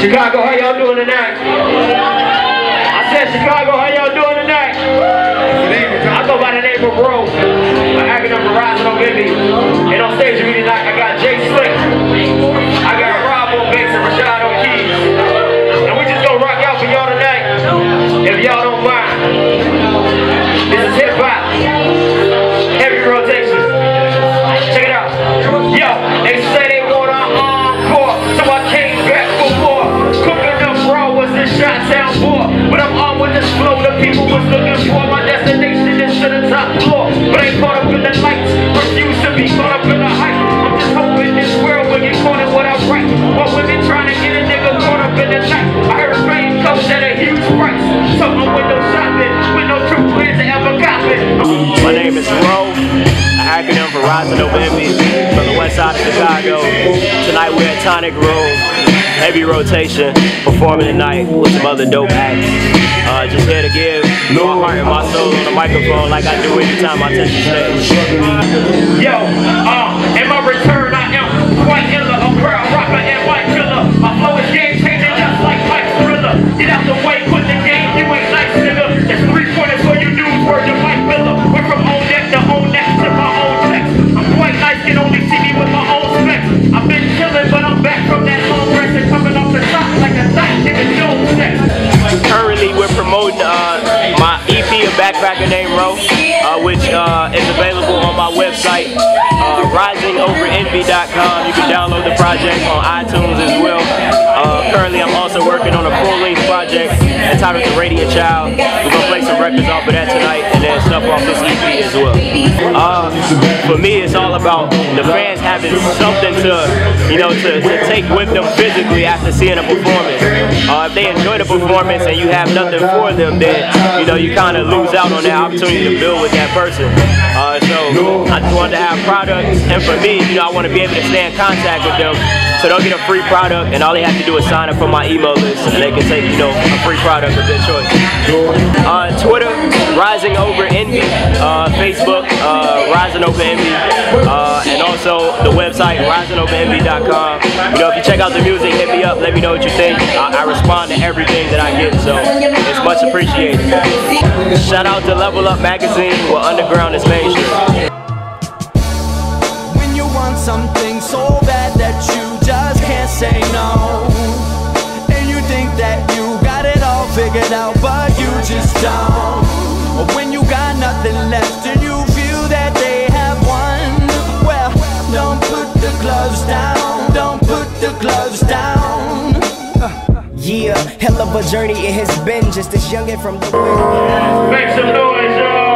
Chicago, how y'all doing tonight? I said Chicago, Rising Over Envy from the west side of Chicago. Tonight we're at Tonic Room, heavy rotation, performing tonight with some other dope acts. Uh, just here to give my heart and my soul on the microphone like I do anytime I touch the stage. Yo, uh, backpacker named Roe, uh, which uh, is available on my website, uh, risingoverenvy.com. You can download the project on iTunes as well. Uh, currently, I'm also working on a full-length project entitled The Radiant Child. We're gonna play some records off of that tonight, and then stuff off this EP as well. Uh, for me, it's all about the fans having something to, you know, to, to take with them physically after seeing a performance. Uh, if they enjoy the performance and you have nothing for them, then you know you kind of lose out on that opportunity to build with that person. Uh, so I just wanted to have products, and for me, you know, I want to be able to stay in contact with them. So they'll get a free product, and all they have to do is sign up for my email list, and they can take, you know, a free product of their choice. Rising Over Envy. Uh, Facebook, uh, Rising Over Envy. Uh, and also the website, risingoverenvy.com. You know, if you check out the music, hit me up, let me know what you think. I, I respond to everything that I get, so it's much appreciated. Shout out to Level Up Magazine, where underground is mainstream. When you want something so bad that you just can't say no. And you think that you got it all figured out, but you just don't. Journey it has been. Just this youngin' from the wind. Make some noise, y'all.